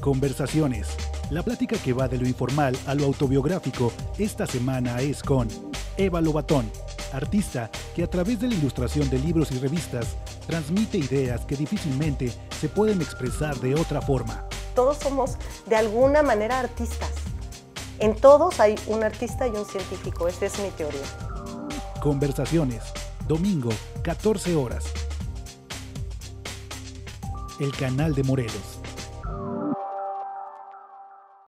Conversaciones. La plática que va de lo informal a lo autobiográfico esta semana es con Eva Lobatón, artista que a través de la ilustración de libros y revistas transmite ideas que difícilmente se pueden expresar de otra forma. Todos somos de alguna manera artistas. En todos hay un artista y un científico, esa es mi teoría. Conversaciones, domingo, 14 horas. El canal de Morelos.